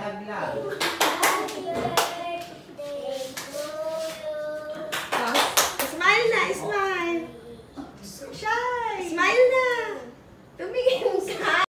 nalaglag.